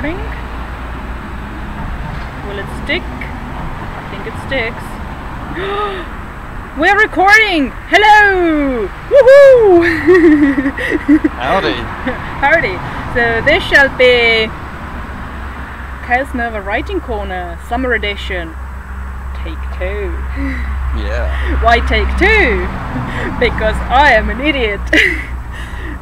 recording? Will it stick? I think it sticks. We're recording! Hello! Woohoo! Howdy. Howdy! So this shall be ChaosNova Writing Corner Summer Edition. Take two. Yeah. Why take two? because I am an idiot.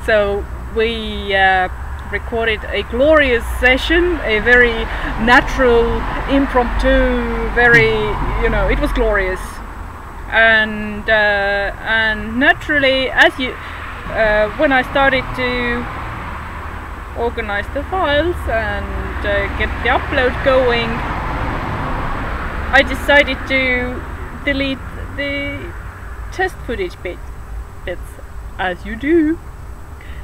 so we uh, recorded a glorious session, a very natural, impromptu, very, you know, it was glorious. And uh, and naturally, as you, uh, when I started to organize the files and uh, get the upload going, I decided to delete the test footage bit bits as you do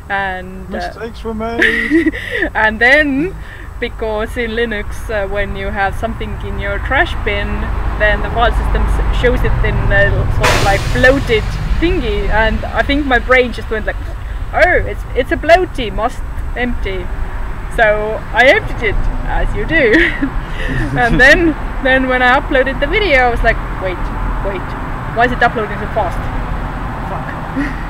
and uh, Mistakes were made. and then because in Linux uh, when you have something in your trash bin then the file system shows it in a sort of like bloated thingy. And I think my brain just went like oh it's it's a bloaty must empty. So I emptied it as you do. And then then when I uploaded the video I was like wait wait. Why is it uploading so fast? Fuck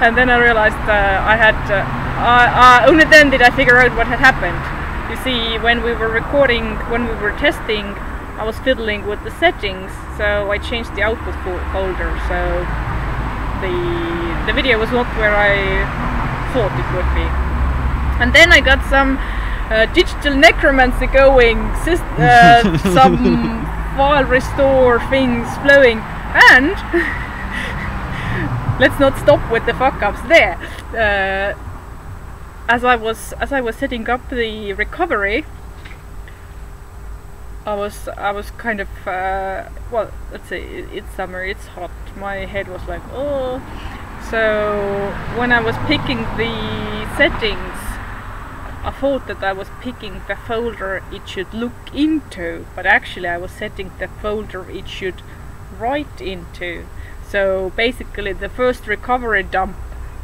and then I realized uh, I had uh, I, uh, only then did I figure out what had happened. You see, when we were recording, when we were testing, I was fiddling with the settings, so I changed the output fo- folder. So the the video was not where I thought it would be. And then I got some uh, digital necromancy going, uh, some file restore things flowing, and let's not stop with the fuck ups there. Uh, as I was as I was setting up the recovery, I was I was kind of uh, well. Let's say it, it's summer. It's hot. My head was like oh. So when I was picking the settings, I thought that I was picking the folder it should look into, but actually I was setting the folder it should write into. So basically, the first recovery dump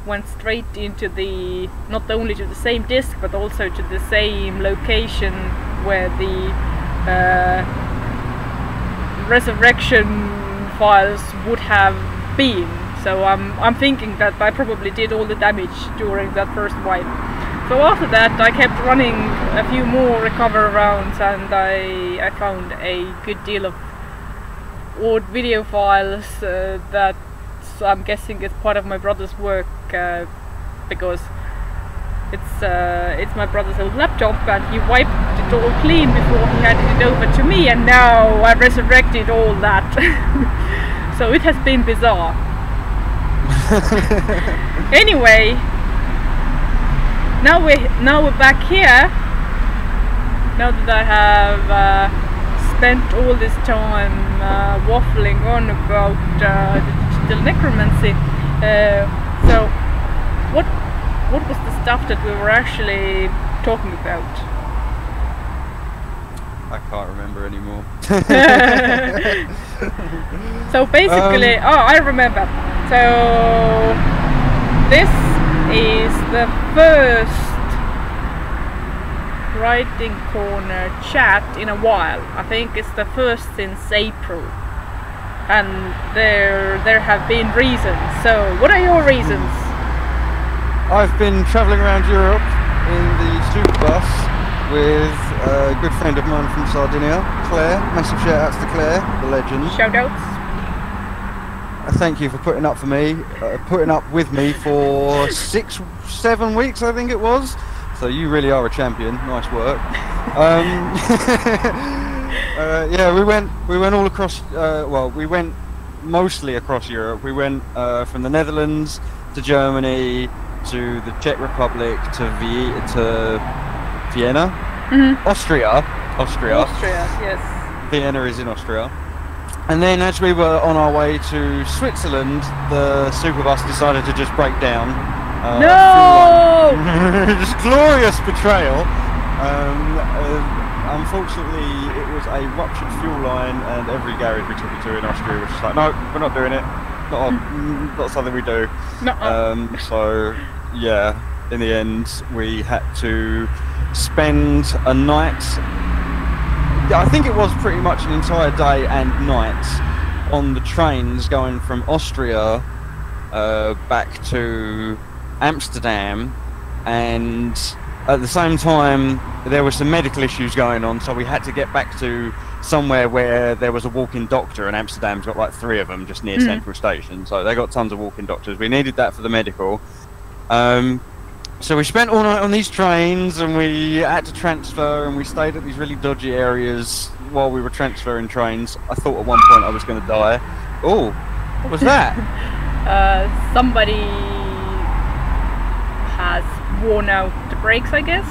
went straight into the not only to the same disk but also to the same location where the uh, resurrection files would have been. So I'm I'm thinking that I probably did all the damage during that first wipe. So after that, I kept running a few more recover rounds, and I I found a good deal of old video files uh, that I'm guessing is part of my brother's work uh, because it's uh, it's my brother's old laptop and he wiped it all clean before he handed it over to me and now I resurrected all that. so it has been bizarre. anyway, now we now we're back here. Now that I have uh, spent all this time uh, waffling on about uh, the digital necromancy. Uh, so, what what was the stuff that we were actually talking about? I can't remember anymore. So basically, oh, I remember. So this is the first writing corner chat in a while. I think it's the first since April, and there there have been reasons. So what are your reasons? I've been travelling around Europe in the super bus with a good friend of mine from Sardinia, Claire. Massive shout outs to Claire, the legend. Shoutouts. Uh, Thank you for putting up for me, uh, putting up with me for six, seven weeks, I think it was. So you really are a champion. Nice work. Um, uh, yeah, we went, we went all across. Uh, well, we went mostly across Europe. We went uh, from the Netherlands to Germany to the Czech Republic to Vie- to Vienna, Mhm. Austria, Austria. Austria, yes. Vienna is in Austria. And then, as we were on our way to Switzerland, the superbus decided to just break down. Uh, No! just glorious betrayal. Um, uh, unfortunately, it was a ruptured fuel line, and every garage we took it to in Austria was just like, no, we're not doing it. Not, not something we do. No. Um, so, yeah, in the end, we had to spend a night. I think it was pretty much an entire day and night on the trains going from Austria uh, back to Amsterdam, and at the same time there were some medical issues going on, so we had to get back to somewhere where there was a walk-in doctor, and Amsterdam's got like three of them just near Mhm. Central Station, so they got tons of walk-in doctors. We needed that for the medical. Um, so we spent all night on these trains, and we had to transfer, and we stayed at these really dodgy areas while we were transferring trains. I thought at one point I was going to die. Oh, what was that? Uh, somebody worn out the brakes, I guess.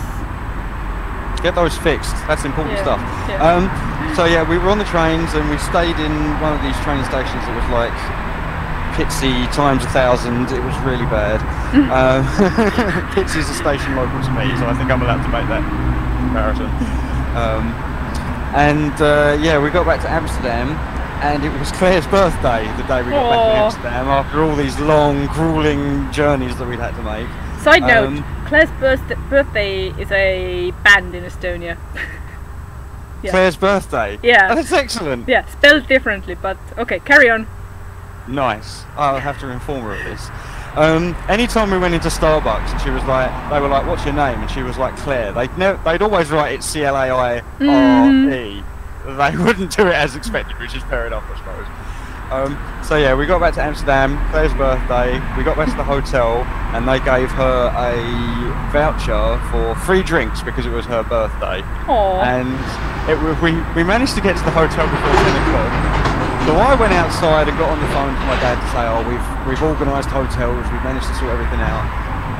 Get those fixed. That's important Yeah, stuff. yeah. Um, so yeah, we were on the trains and we stayed in one of these train stations that was like Pitsea times a thousand. It was really bad. um, Pitsea's a station local to me, so I think I'm allowed to make that comparison. Um, and uh, yeah, we got back to Amsterdam. And it was Claire's birthday the day we got back to Amsterdam after all these long, grueling journeys that we'd had to make. Side note: Um, Claire's birth- birthday is a band in Estonia. Yeah. Claire's birthday. Yeah. That's excellent. yeah, spelled differently, but okay, carry on. Nice. I'll have to inform her of this. Um, anytime we went into Starbucks and she was like, they were like, "What's your name?" and she was like, "Claire." They'd never, they'd always write it C L A I R E. They wouldn't do it as expected, which is fair enough, I suppose. Um, so yeah, we got back to Amsterdam. Claire's birthday. We got back to the hotel, and they gave her a voucher for free drinks because it was her birthday Aww. and it, we, we managed to get to the hotel before 10 o'clock. So I went outside and got on the phone to my dad to say, oh, we've, we've organised hotels, we've managed to sort everything out.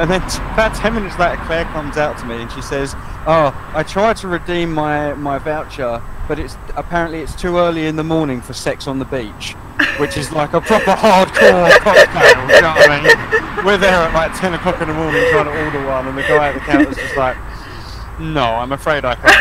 And then about 10 minutes later, Claire comes out to me and she says, oh, I tried to redeem my, my voucher, but it's apparently it's too early in the morning for sex on the beach, which is like a proper hardcore cocktail, you know what I mean? We're there at like 10 o'clock in the morning trying to order one, and the guy at the counter's just like, no, I'm afraid I can't.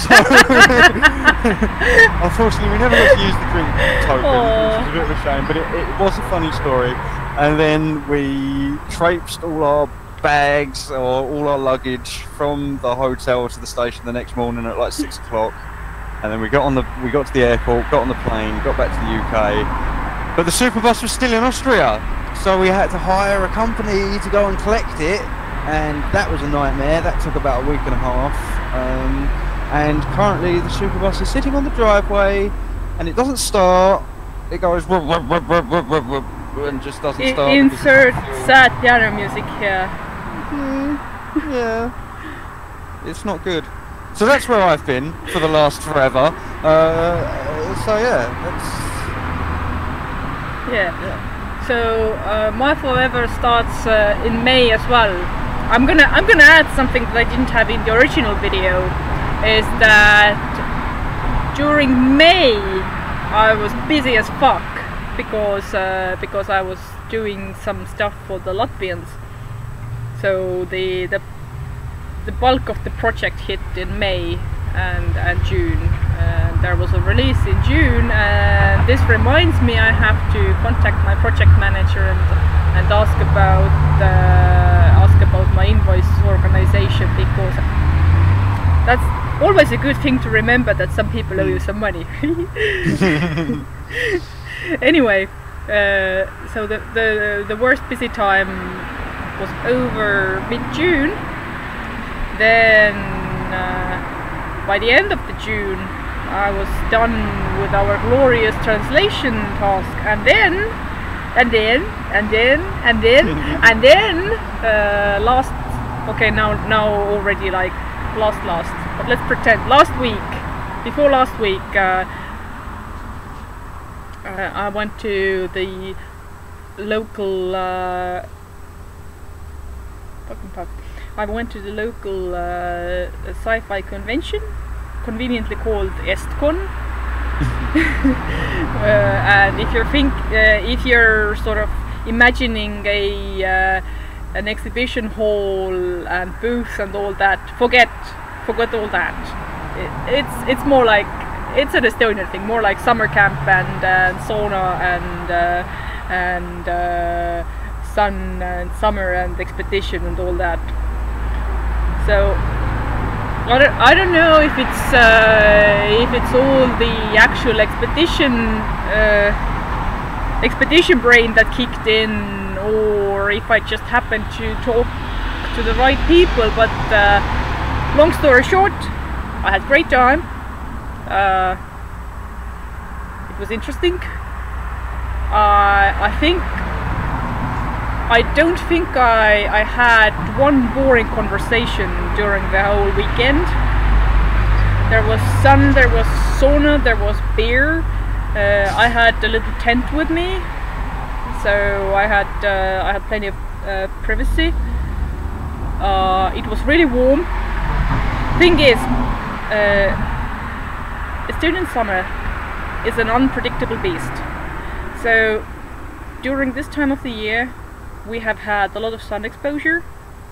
so, unfortunately, we never got to use the drink token, Aw. which is a bit of a shame. But it, it was a funny story. And then we traipsed all our bags or all our luggage from the hotel to the station the next morning at like six o'clock. And then we got on the we got to the airport, got on the plane, got back to the UK. But the superbus was still in Austria, so we had to hire a company to go and collect it, and that was a nightmare. That took about a week and a half. Um, and currently, the superbus is sitting on the driveway, and it doesn't start. It goes "Wup, wup, wup, wup, wup, wup, wup," and just doesn't I- start. insert sad piano music here. Hmm, yeah, it's not good. So that's where I've been for the last forever. Uh, so yeah, that's Yeah. yeah. So uh, my forever starts uh, in May as well. I'm gonna I'm gonna add something that I didn't have in the original video. Is that during May I was busy as fuck because uh, because I was doing some stuff for the Latvians. So the the the bulk of the project hit in May and and June. And there was a release in June, and this reminds me I have to contact my project manager and and ask about uh, ask about my invoice organization because that's always a good thing to remember that some people owe you some money. anyway, uh, so the, the the worst busy time was over mid June. Then uh, by the end of the June, I was done with our glorious translation task, and then, and then, and then, and then, and then uh, last. Okay, now now already like last last, but let's pretend last week, before last week. Uh, uh, I went to the local uh, fucking fuck. I went to the local uh, sci-fi convention, conveniently called EstCon. uh, and if you're think, uh, if you're sort of imagining a uh, an exhibition hall and booths and all that, forget forget all that. It, it's it's more like it's an Estonian thing, more like summer camp and sauna and uh, and uh, sun and summer and expedition and all that. So I don't, I don't know if it's uh, if it's all the actual expedition uh, expedition brain that kicked in, or if I just happened to talk to the right people. But uh, long story short, I had great time. Uh, it was interesting. I I think I don't think I, I had one boring conversation during the whole weekend. There was sun, there was sauna, there was beer. Uh, I had a little tent with me, so I had uh, I had plenty of uh, privacy. Uh, it was really warm. Thing is, uh, Estonian summer is an unpredictable beast. So during this time of the year, we have had a lot of sun exposure.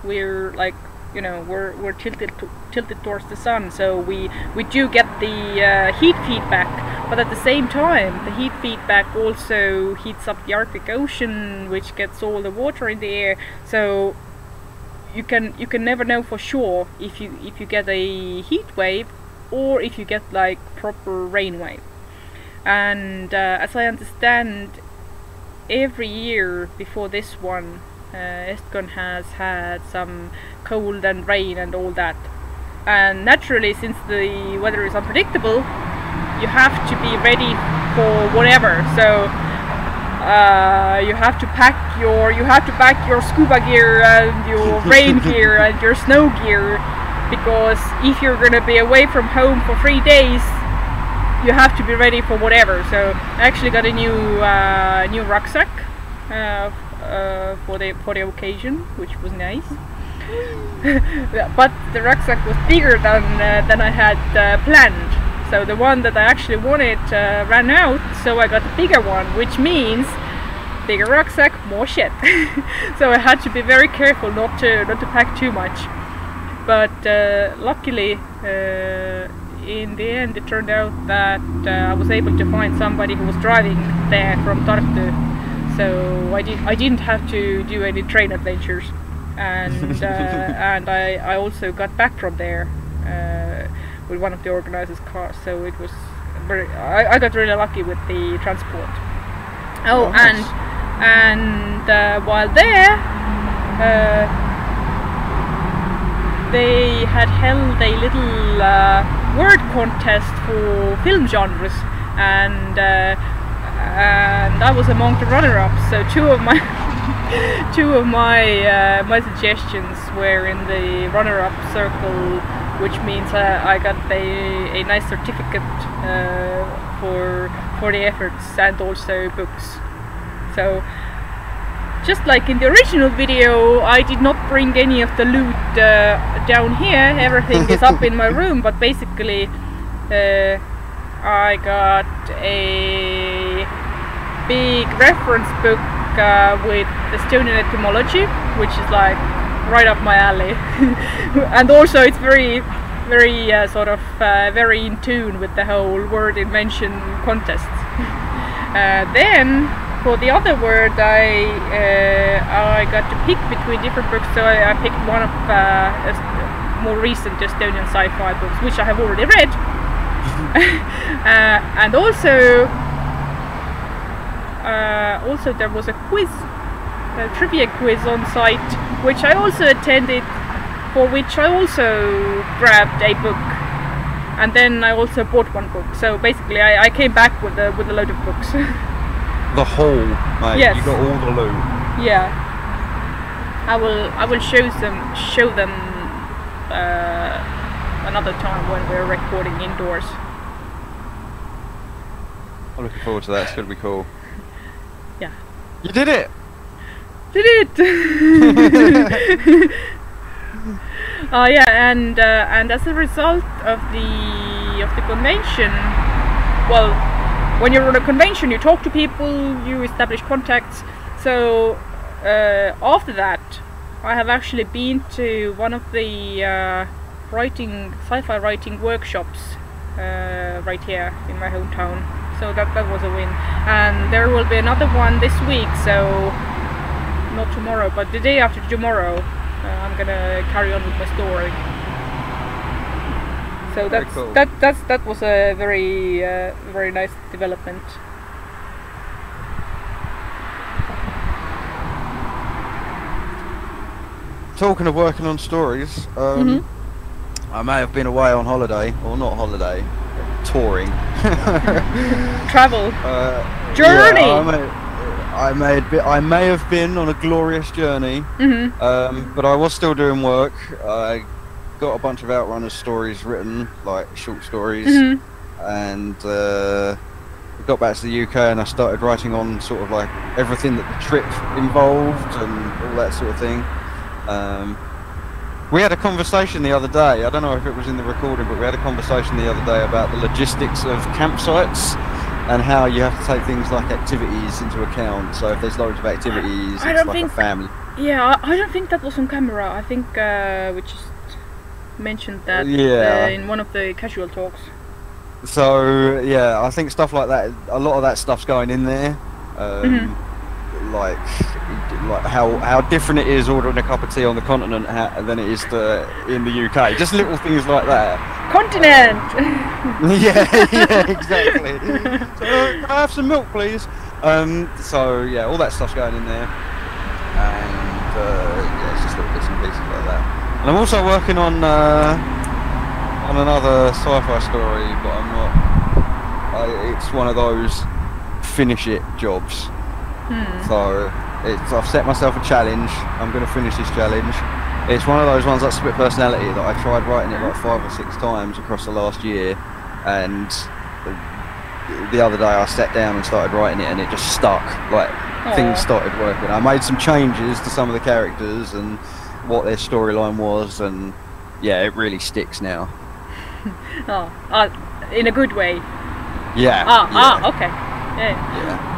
We're like, you know, we're we're tilted to, tilted towards the sun, so we we do get the uh, heat feedback. But at the same time, the heat feedback also heats up the Arctic Ocean, which gets all the water in the air. So you can you can never know for sure if you if you get a heat wave or if you get like proper rain wave. And uh, as I understand, every year before this one, uh, Estcon has had some cold and rain and all that. And naturally, since the weather is unpredictable, you have to be ready for whatever. So uh, you have to pack your you have to pack your scuba gear and your rain gear and your snow gear because if you're gonna be away from home for three days, you have to be ready for whatever. So I actually got a new uh, new rucksack uh, uh, for the for the occasion, which was nice. but the rucksack was bigger than uh, than I had uh, planned. So the one that I actually wanted uh, ran out, so I got a bigger one, which means bigger rucksack, more shit. so I had to be very careful not to not to pack too much. But luckily in the end it turned out that uh, I was able to find somebody who was driving there from Tartu. So I, did, I didn't have to do any train adventures. And uh, and I, I also got back from there uh, with one of the organizers' cars. So it was very I, I got really lucky with the transport. Oh, oh nice. and and uh, while there uh, they had held a little uh, word contest for film genres, and uh, and I was among the runner-ups. So two of my two of my uh, my suggestions were in the runner-up circle, which means I got a, a nice certificate uh, for for the efforts and also books. So just like in the original video, I did not bring any of the loot uh, down here. Everything is up in my room, but basically, uh, I got a big reference book uh, with Estonian etymology, which is like right up my alley. and also, it's very, very uh, sort of uh, very in tune with the whole word invention contest. Uh, then for the other word, I uh, I got to pick between different books, so I, I picked one of uh, more recent Estonian sci-fi books, which I have already read, uh, and also uh, also there was a quiz, a trivia quiz on site, which I also attended, for which I also grabbed a book. And then I also bought one book. So basically, I, I came back with a with a load of books. the whole, mate. Yes. You got all the loot. Yeah. I will. I will show them. Show them uh, another time when we're recording indoors. I'm looking forward to that. It's gonna be cool. Yeah. You did it. Did it. Oh uh, yeah, and uh, and as a result of the of the convention, well, when you're on a convention, you talk to people, you establish contacts. So uh, after that, I have actually been to one of the uh, writing sci-fi writing workshops uh, right here in my hometown. So that that was a win, and there will be another one this week. So not tomorrow, but the day after tomorrow, uh, I'm gonna carry on with my story. So that's cool. that that's that was a very uh, very nice development. Talking of working on stories, um, Mm-hmm. I may have been away on holiday, or not holiday, touring. Travel. Uh, Journey! yeah, I, may, I, may have been, I may have been on a glorious journey, hmm um, but I was still doing work. I got a bunch of Outrunners stories written, like short stories, hmm and uh, got back to the UK and I started writing on sort of like everything that the trip involved and all that sort of thing. Um, we had a conversation the other day. I don't know if it was in the recording, but we had a conversation the other day about the logistics of campsites and how you have to take things like activities into account. So if there's loads of activities, I it's don't like think- a family. Yeah, I, don't think that was on camera. I think uh, we just mentioned that Yeah. uh, in one of the casual talks. So yeah, I think stuff like that. A lot of that stuff's going in there. Um, Like, like how how different it is ordering a cup of tea on the continent ha- than it is to, in the UK. Just little things like that. Continent. yeah, yeah, exactly. So, uh, can I have some milk, please? Um, so yeah, all that stuff's going in there, and uh, yeah, it's just little bits and pieces like that. And I'm also working on uh, on another sci-fi story, but I'm not. I, it's one of those finish it jobs. Hmm. So it's, I've set myself a challenge. I'm going to finish this challenge. It's one of those ones that split personality that I tried writing it like five or six times across the last year, and the- the other day I sat down and started writing it, and it just stuck. Like Aw. things started working. I made some changes to some of the characters and what their storyline was, and yeah, it really sticks now. Oh, uh, in a good way. Yeah. Ah, yeah, ah, okay. Yeah, yeah.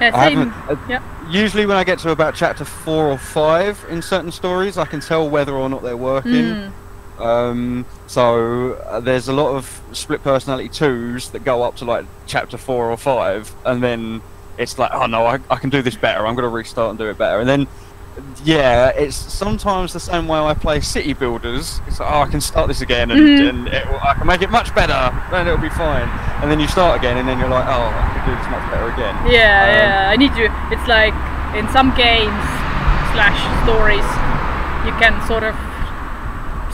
Yeah I same. haven't- uh, yeah. Usually, when I get to about chapter four or five in certain stories, I can tell whether or not they're working. Mm. Um, so uh, there's a lot of split personality twos that go up to like chapter four or five, and then it's like, oh no, I, I can do this better. I'm going to restart and do it better. And then, yeah, it's sometimes the same way I play City Builders. It's like, oh, I can start this again, and, Mhm. and it, will- I can make it much better, and it'll be fine. And then you start again, and then you're like, oh, I can do this much better again. Yeah, Um, yeah. I need to. It's like in some games slash stories, you can sort of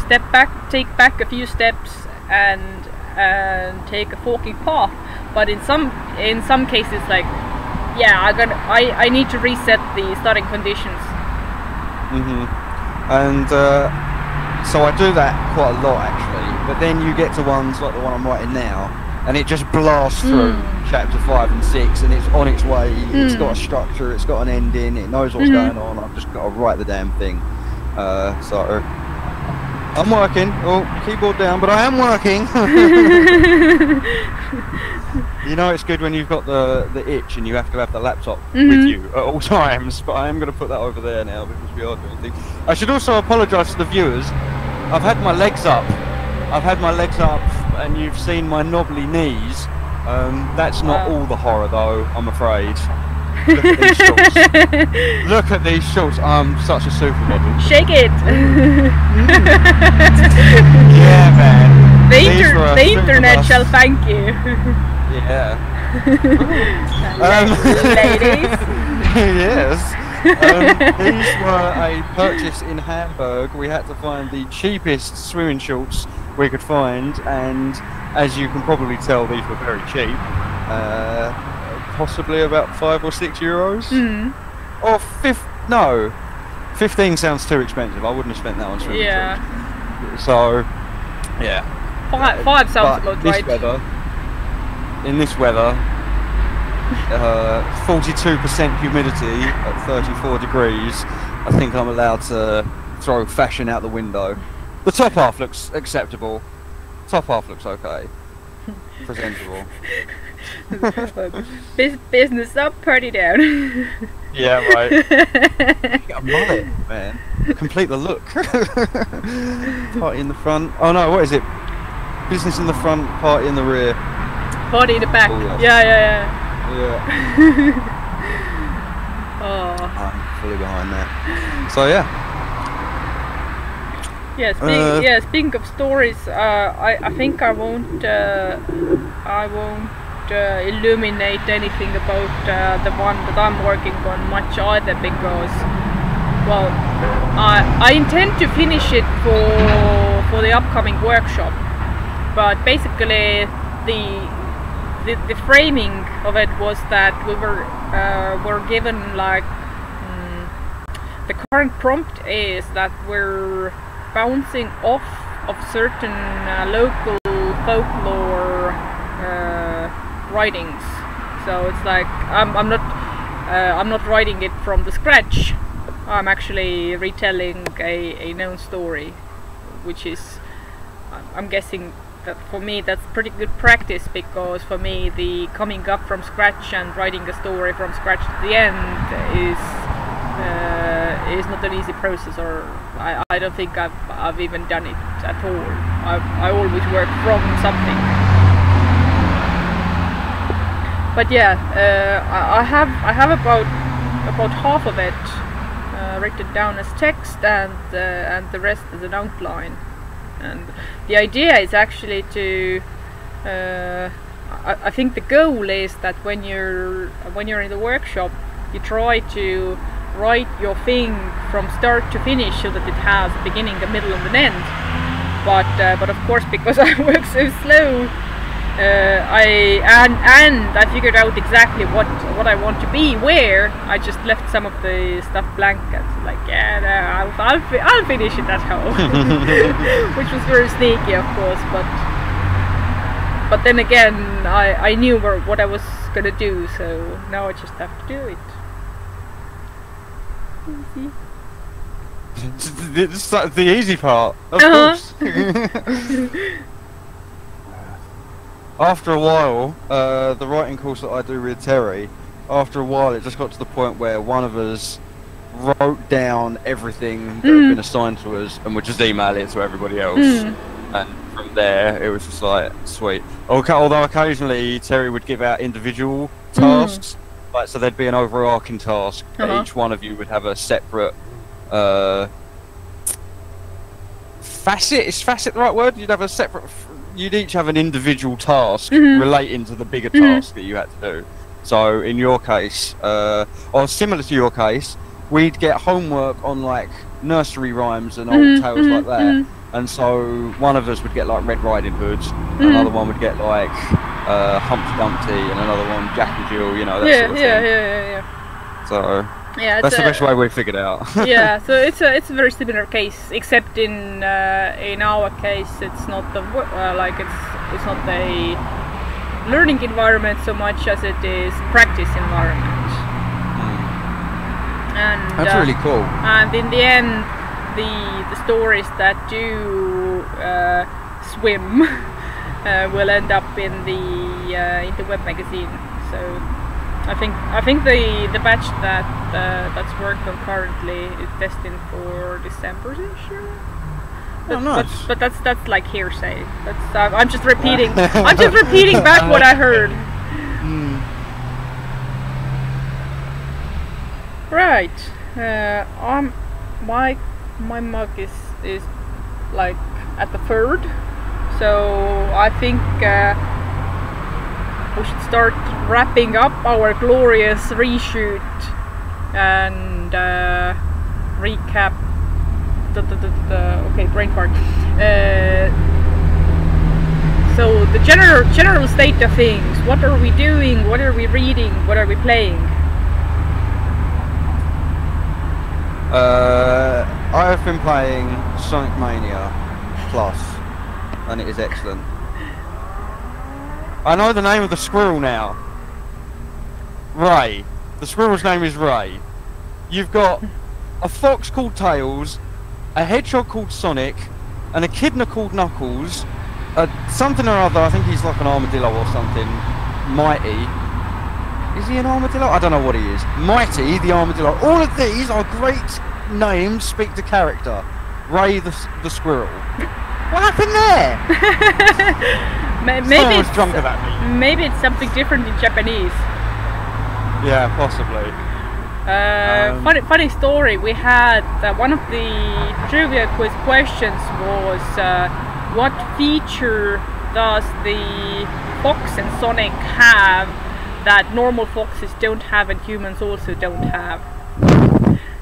step back, take back a few steps, and and take a forking path. But in some in some cases, like yeah, I gonna I I need to reset the starting conditions. Hmm And uh, so I do that quite a lot actually. But then you get to ones like the one I'm writing now, and it just blasts through Mm. chapter five and six, and it's on its way. It's got a structure. It's got an ending. It knows what's Mhm. going on. I've just got to write the damn thing. Uh, so I'm working. Oh, keyboard down, but I am working. you know it's good when you've got the the itch and you have to have the laptop with Mhm. you at all times. But I am going to put that over there now because we are doing things. I should also apologise to the viewers. I've had my legs up. I've had my legs up, and you've seen my knobbly knees. Um, that's not Wow. all the horror, though. I'm afraid. Look at these shorts. Look at these shorts. I'm such a supermodel. Shake it. Yeah, man. the inter- the internet shall thank you. Yeah. Um, Ladies. yes. Um, these were a purchase in Hamburg. We had to find the cheapest swimming shorts we could find, and as you can probably tell, these were very cheap. Uh, possibly about five or six euros. Mm. Or fif- no, fifteen sounds too expensive. I wouldn't have spent that on swimming Yeah. shorts. So, yeah. Five, five sounds But about this right. weather, in this weather, uh, 42% humidity at 34 degrees, I think I'm allowed to throw fashion out the window. The top half looks acceptable. Top half looks okay. Presentable. Bus- business up, party down. Yeah, right. Get a mullet, man. Complete the look. party in the front. Oh no, what is it? Business in the front, party in the rear. In the back. Oh, yes. Yeah, yeah, Yeah. yeah. Oh. I'm fully behind that. So yeah, Yeah, speak, Uh, yeah. Speaking of stories, uh, I I think I won't uh, I won't uh, illuminate anything about uh, the one that I'm working on much either because well I I intend to finish it for for the upcoming workshop, but basically the the, the framing of it was that we were uh, were given like mm, the current prompt is that we're bouncing off of certain uh, local folklore uh, writings. So it's like I'm, I'm not uh, I'm not writing it from the scratch. I'm actually retelling a, a known story, which is I'm- I'm guessing that for me that's pretty good practice because for me the coming up from scratch and writing a story from scratch to the end is uh, is not an easy process or I, I don't think I've, I've even done it at all. I, I always work from something. But yeah, uh, I, have I have about about half of it uh, written down as text and uh, and the rest as an outline. And the idea is actually to uh, I, I think the goal is that when you're when you're in the workshop you try to write your thing from start to finish so that it has a beginning a middle and an end. But uh, but of course because I work so slow uh, I and and I figured out exactly what what I want to be where I just left some of the stuff blank and like yeah no, I'll I'll, fi- I'll finish it at home which was very sneaky of course but but then again I I knew where, what I was gonna do so now I just have to do it Easy. it's the easy part, of Uh-huh. course. After a while, uh, the writing course that I do with Terry, after a while, it just got to the point where one of us wrote down everything that Mhm. had been assigned to us and would just email it to everybody else. Mm. And from there, it was just like sweet. Okay, although occasionally Terry would give out individual tasks, like so there'd be an overarching task, Uh-huh. each one of you would have a separate uh, facet. Is facet the right word? You'd have a separate. You'd each have an individual task Mhm. relating to the bigger Mhm. task that you had to do. So in your case, uh, or similar to your case, we'd get homework on like nursery rhymes and old Mhm, tales like that. mhm. And so one of us would get like Red Riding Hood, another one would get like uh, Humpty Dumpty, and another one Jack and Jill. You know that yeah, sort of yeah, thing. yeah, yeah, yeah. So Yeah, that's the a- best way we figured out. yeah, so it's a it's a very similar case, except in uh, in our case, it's not the uh, like it's it's not a learning environment so much as it is practice environment, Mm. and That's uh, really cool. and in the end, the the stories that do uh, swim uh, will end up in the uh, in the web magazine. So I think I think the the batch that uh, that's worked on currently is destined for December's issue. But, Oh, nice. but, but that's that's like hearsay. That's uh, I'm just repeating. I'm just repeating back what I heard. Mm. Right. Uh, um, my my mug is is like at the third, so I think uh, we should start wrapping up our glorious reshoot and uh, recap. The, the, the, okay, brain fart. Uh, so the general general state of things. What are we doing? What are we reading? What are we playing? Uh, I have been playing Sonic Mania Plus, and it is excellent. I know the name of the squirrel now. Ray. The squirrel's name is Ray. You've got a fox called Tails, a hedgehog called Sonic, and a echidna called Knuckles, uh, something or other, I think he's like an armadillo or something, Mighty. Is he an armadillo? I don't know what he is. Mighty, the armadillo. All of these are great names, speak to character. Ray the, the squirrel. What happened there? Maybe it's, drunk at that meeting. maybe it's something different in Japanese. Yeah, possibly. Uh, Um, funny, funny story. We had uh, one of the trivia quiz questions was uh, what feature does the fox and Sonic have that normal foxes don't have and humans also don't have?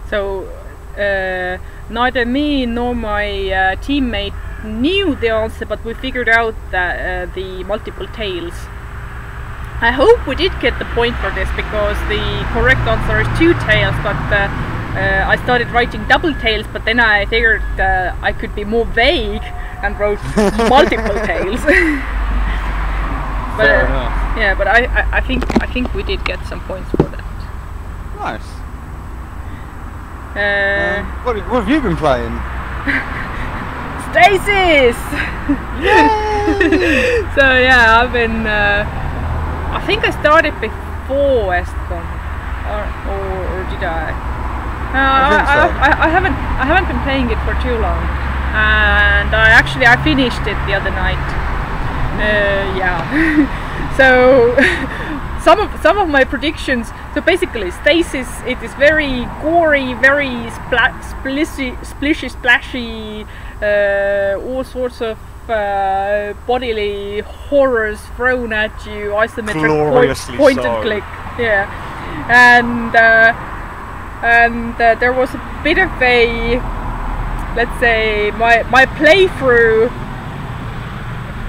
So uh, neither me nor my uh, teammate knew the answer, but we figured out that uh, the multiple tails. I hope we did get the point for this because the correct answer is two tails, but uh, uh, I started writing double tails, but then I figured uh, I could be more vague and wrote multiple tails. but Fair uh, enough. yeah, but I, I, I think I think we did get some points for that. Nice. Uh, Um, what, what have you been playing? Stasis! so yeah, I've been. Uh, I think I started before Estcon, or, or, or did I? Uh, I, think so. I, I, I haven't. I haven't been playing it for too long, and I actually I finished it the other night. Uh, yeah. so some of some of my predictions. So basically, Stasis. It is very gory, very spla- splishy, splishy, splashy. Uh, all sorts of uh, bodily horrors thrown at you, isometric Gloriously point, point so. and click. Yeah, and uh, and uh, there was a bit of a let's say my my playthrough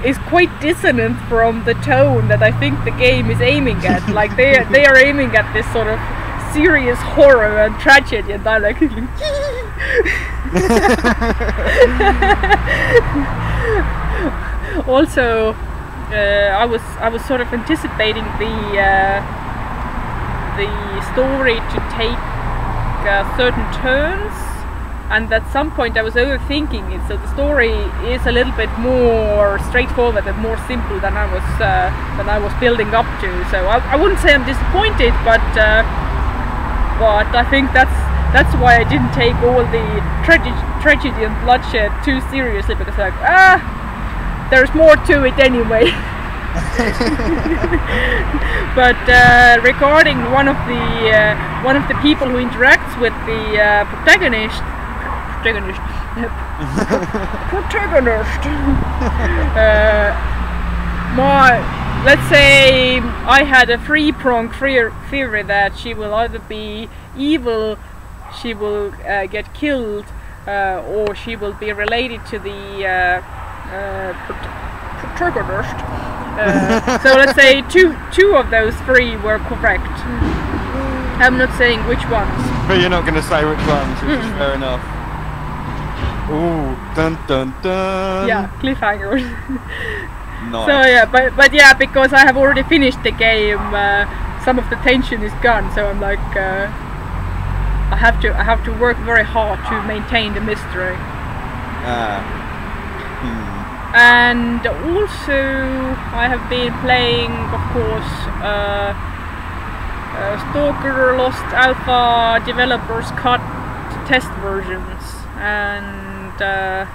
is quite dissonant from the tone that I think the game is aiming at. like they they are aiming at this sort of serious horror and tragedy, and I'm like. also, uh, I was I was sort of anticipating the uh, the story to take uh, certain turns, and at some point I was overthinking it. So the story is a little bit more straightforward and more simple than I was uh, than I was building up to. So I, I wouldn't say I'm disappointed, but uh, but I think that's that's why I didn't take all the tragedy, tragedy and bloodshed too seriously because like ah, there's more to it anyway. but uh, regarding one of the uh, one of the people who interacts with the uh, protagonist, protagonist, protagonist, uh, my let's say I had a three prong theory that she will either be evil, she will uh, get killed, uh, or she will be related to the uh, uh, protagonist. Uh, so let's say two two of those three were correct. I'm not saying which ones. but you're not going to say which ones, which is Mm. fair enough. Ooh, dun dun dun. yeah, cliffhangers. Nice. So yeah, but but yeah, because I have already finished the game, uh, some of the tension is gone. So I'm like, uh, I have to I have to work very hard to maintain the mystery. Uh, hmm. And also I have been playing, of course, uh, uh, Stalker Lost Alpha Developers Cut test versions, and uh,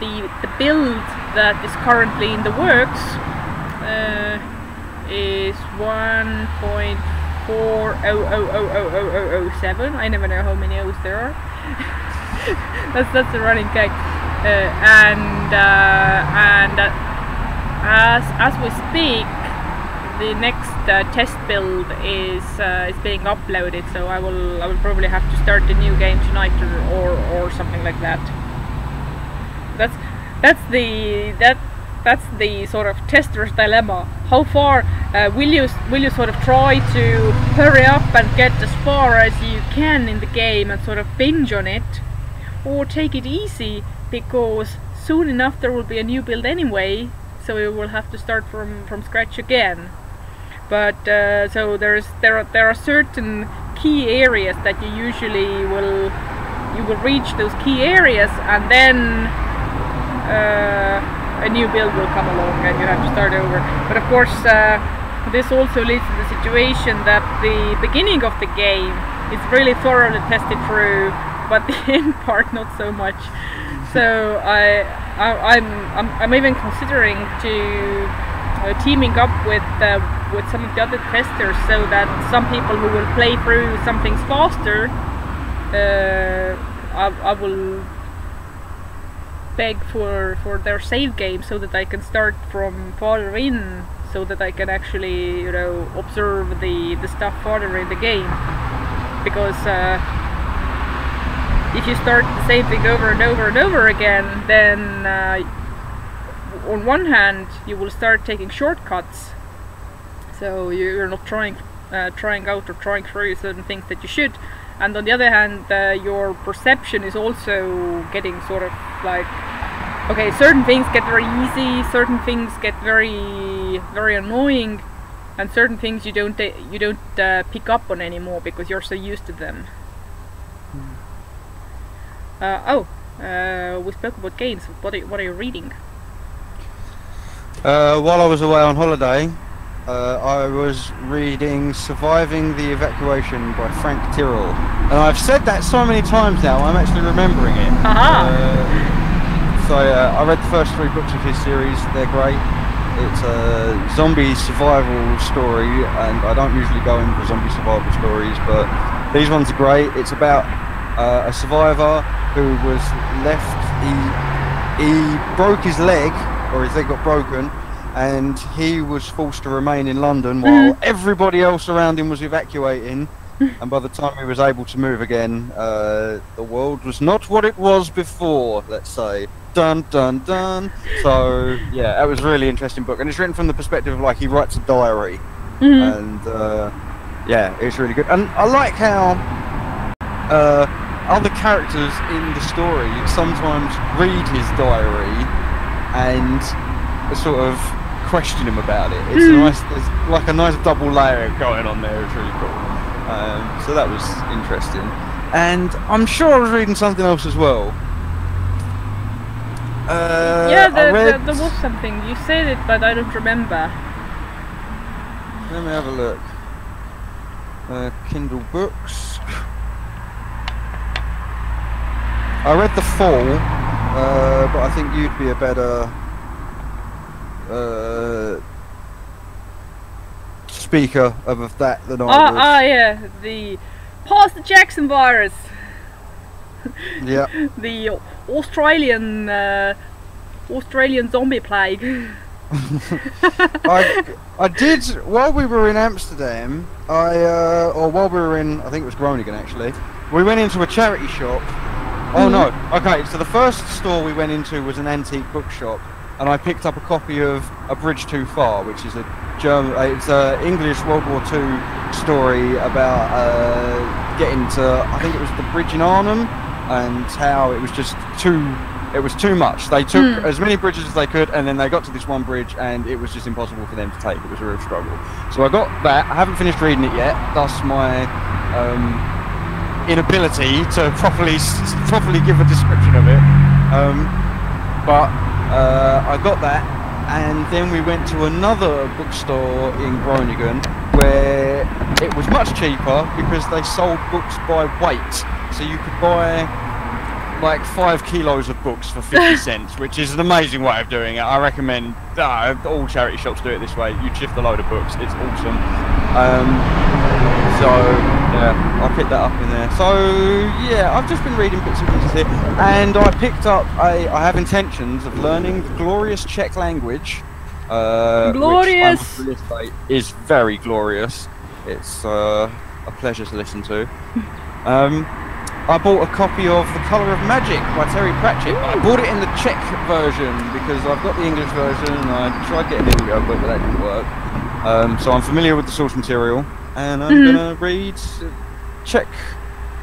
the the build that is currently in the works uh, is 1.4 4000007. I never know how many O's there are. that's that's the running gag. Uh, and uh, and uh, as as we speak, the next uh, test build is uh, is being uploaded. So I will I will probably have to start the new game tonight or or, or something like that. That's that's the that that's the sort of tester's dilemma. How far uh, will you will you sort of try to hurry up and get as far as you can in the game and sort of binge on it, or take it easy because soon enough there will be a new build anyway, so you will have to start from from scratch again. But uh, so there's there are there are certain key areas that you usually will you will reach those key areas and then uh, a new build will come along and you have to start over. But of course, uh, this also leads to the situation that the beginning of the game is really thoroughly tested through, but the end part not so much. So I, I I'm, I'm I'm even considering to uh, teaming up with uh, with some of the other testers so that some people who will play through some things faster, uh, I, I will beg for, for their save game so that I can start from farther in so that I can actually, you know, observe the, the stuff farther in the game. Because uh, if you start the same thing over and over and over again, then uh, on one hand you will start taking shortcuts. So you're not trying, uh, trying out or trying through certain things that you should. And on the other hand, uh, your perception is also getting sort of like okay, certain things get very easy, certain things get very very annoying, and certain things you don't you don't uh, pick up on anymore because you're so used to them. Uh, oh, uh, we spoke about games. What are, what are you reading? Uh, while I was away on holiday, uh, I was reading Surviving the Evacuation by Frank Tayell. And I've said that so many times now, I'm actually remembering it. Aha! Uh, so uh, I read the first three books of his series, they're great. It's a zombie survival story, and I don't usually go in for zombie survival stories, but these ones are great. It's about uh, a survivor who was left, he, he broke his leg, or his leg got broken, and he was forced to remain in London while everybody else around him was evacuating. and by the time he was able to move again, uh, the world was not what it was before, let's say. Dun dun dun. So, yeah, that was a really interesting book. And it's written from the perspective of like he writes a diary. Mhm. And, uh, yeah, it's really good. And I like how uh, other characters in the story sometimes read his diary and sort of question him about it. It's a Hmm. nice, it's like a nice double layer going on there. It's really cool. Um, so that was interesting. And I'm sure I was reading something else as well. Uh, yeah, there, there, there was something. You said it, but I don't remember. Let me have a look. Uh, Kindle books. I read The Fall, uh, but I think you'd be a better uh, speaker of, that than I Ah, would. ah, yeah, the past the Jackson virus, yeah. the Australian uh, Australian zombie plague. I, I did while we were in Amsterdam. I uh, or while we were in, I think it was Groningen actually. We went into a charity shop. Oh no! Okay, so the first store we went into was an antique bookshop, and I picked up a copy of A Bridge Too Far, which is a German, uh, it's a English World War II story about uh, getting to, I think it was the bridge in Arnhem, and how it was just too, it was too much. They took Hmm. as many bridges as they could, and then they got to this one bridge, and it was just impossible for them to take. It was a real struggle. So I got that. I haven't finished reading it yet. Thus my um, inability to properly properly give a description of it. Um, but uh, I got that, and then we went to another bookstore in Groningen where it was much cheaper because they sold books by weight, so you could buy like five kilos of books for 50 cents, which is an amazing way of doing it. I recommend uh, all charity shops do it this way. You shift a load of books, it's awesome. Um, so yeah, I picked that up in there. So yeah, I've just been reading bits and pieces here, and I picked up. I have intentions of learning the glorious Czech language. Uh, Glorious. Which I is very glorious. It's uh, a pleasure to listen to. Um, I bought a copy of The Colour of Magic by Terry Pratchett. I bought it in the Czech version because I've got the English version and I tried getting it but that didn't work. Um, so I'm familiar with the source material and I'm Mhm. gonna read uh, Czech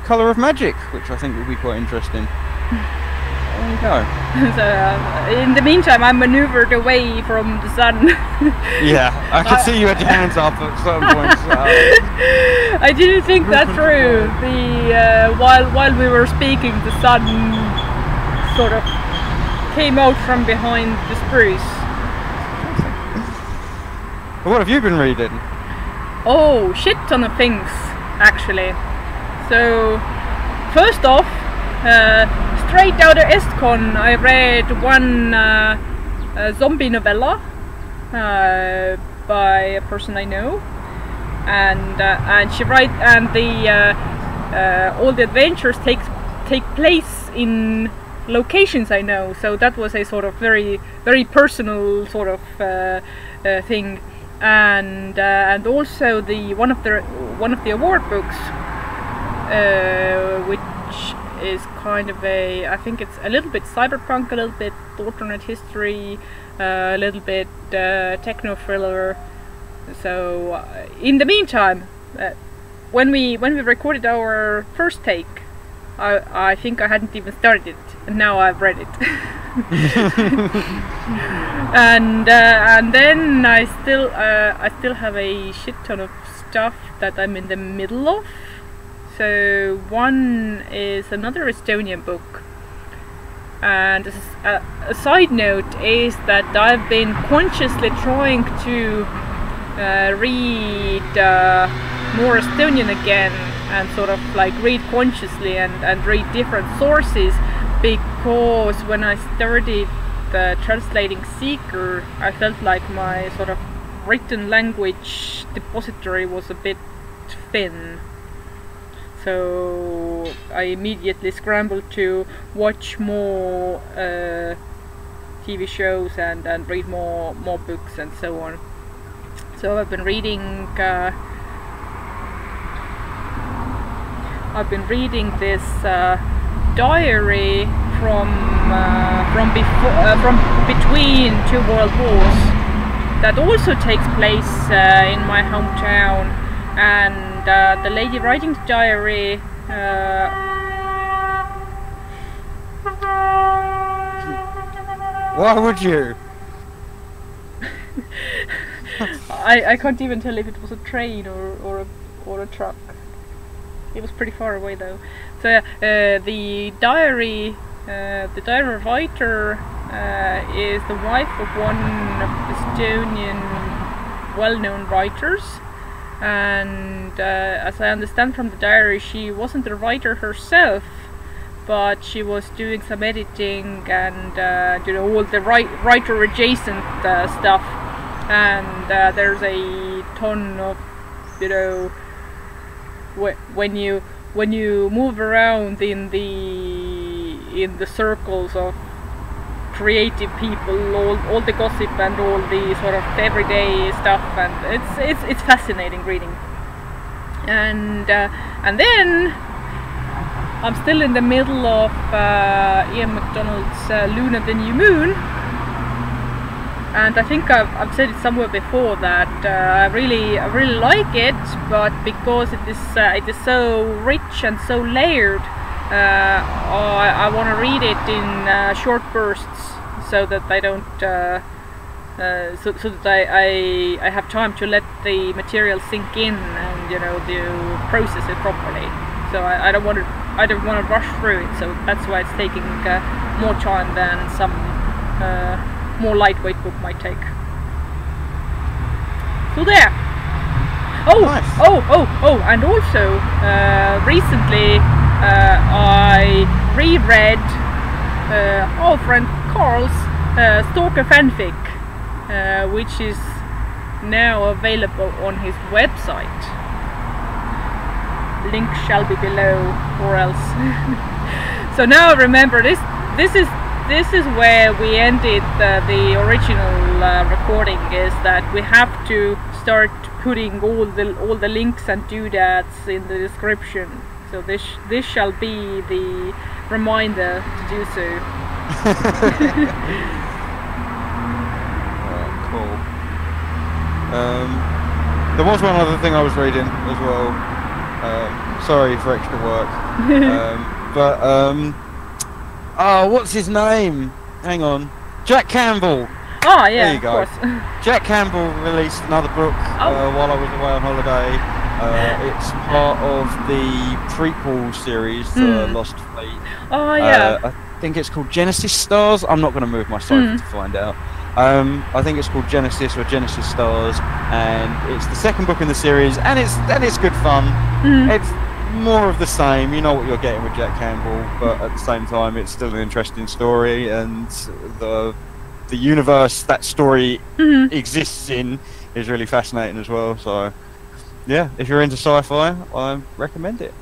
Colour of Magic, which I think will be quite interesting. There you go. so, uh, in the meantime, I maneuvered away from the sun. Yeah, I could see you had your hands up at certain points. Uh, I didn't think that through. The uh, while while we were speaking, the sun sort of came out from behind the spruce. what have you been reading? Oh, shit ton of things, actually. So, first off, uh, straight out of Estcon, I read one uh, uh, zombie novella uh, by a person I know, and uh, and she write and the uh, all the adventures take take place in locations I know. So that was a sort of very very personal sort of thing, and uh, and also the one of the one of the award books, uh, which is kind of a I think it's a little bit cyberpunk, a little bit alternate history, uh, a little bit uh, techno thriller. So uh, in the meantime, uh, when we when we recorded our first take, I I think I hadn't even started it, and now I've read it. and uh, and then I still uh, I still have a shit ton of stuff that I'm in the middle of. So one is another Estonian book, and a side note is that I've been consciously trying to read uh, more Estonian again and sort of like read consciously and, and read different sources because when I started uh, translating Seeker, I felt like my sort of written language depository was a bit thin. So I immediately scrambled to watch more uh, TV shows and, and read more more books and so on. So I've been reading. Uh, I've been reading this uh, diary from uh, from before uh, from between two world wars that also takes place uh, in my hometown, and uh, the lady writing the diary. Why would you? I, I can't even tell if it was a train or, or a or a truck. It was pretty far away though. So uh, the diary, uh, the diary writer uh, is the wife of one of Estonian well-known writers, and uh, as I understand from the diary, she wasn't a writer herself, but she was doing some editing and uh, you know all the write, writer adjacent uh, stuff and uh, there's a ton of you know wh- when you when you move around in the in the circles of creative people all, all the gossip and all the sort of everyday stuff and it's it's it's fascinating reading. And uh, and then I'm still in the middle of uh, Ian McDonald's uh, the New Moon and I think I've, I've said it somewhere before that uh, I really I really like it, but because it is uh, it is so rich and so layered, uh, I, I want to read it in uh, short bursts so that I don't. Uh, uh, so, so that I, I, I have time to let the material sink in and you know to process it properly. So I, I don't want to I don't want to rush through it. So that's why it's taking uh, more time than some uh, more lightweight book might take. So there. Oh, Nice. oh, oh, oh, and also uh, recently uh, I reread uh, our friend Karl's uh, Stalker fanfic, uh, which is now available on his website. Link shall be below, or else. so now I remember this. This is this is where we ended uh, the original uh, recording. Is that we have to start putting all the all the links and doodads in the description. So this this shall be the reminder to do so. Alright, cool. Um, there was one other thing I was reading as well. Um, sorry for extra work. um, but um, oh, what's his name? Hang on, Jack Campbell. Oh, yeah, There you go. Jack Campbell released another book Oh. uh, while I was away on holiday. Uh, it's part of the prequel series to Hmm. Lost Fleet. oh yeah. Uh, I think it's called Genesis Stars. I'm not going to move my sofa Mm. to find out. Um, I think it's called Genesis or Genesis Stars, and it's the second book in the series, and it's and it's good fun. Mm. It's more of the same. You know what you're getting with Jack Campbell, but at the same time, it's still an interesting story, and the the universe that story Mhm. exists in is really fascinating as well. So, yeah, if you're into sci-fi, I recommend it.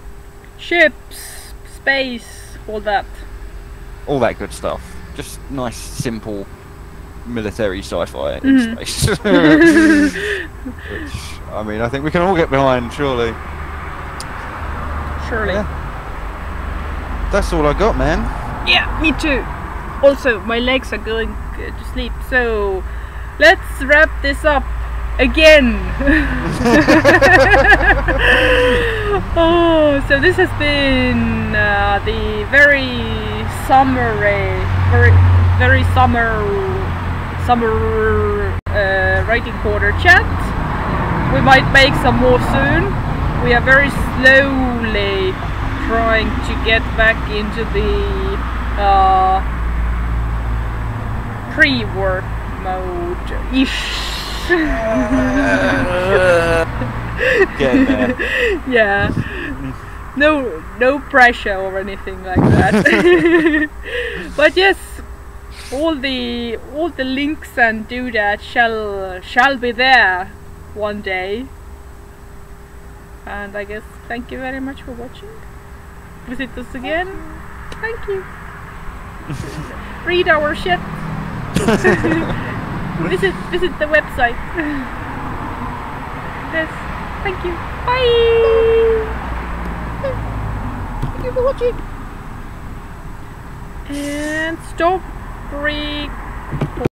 Ships, space, all that. All that good stuff. Just nice, simple military sci-fi in Mhm. space. Which, I mean, I think we can all get behind, surely. Surely. Yeah. That's all I got, man. Yeah, me too. Also, my legs are going uh, to sleep, so let's wrap this up again. oh, so this has been uh, the very summery, very, very summer, summer uh, Writing Corner chat. We might make some more soon. We are very slowly trying to get back into the uh, pre-work mode ish. Getting yeah. No, no pressure or anything like that. but yes, all the all the links and do that shall shall be there one day. And I guess thank you very much for watching. Visit us again. Thank you. Read our shit. visit visit the website. yes. Thank you. Bye. Thank you for watching. And stop. Break.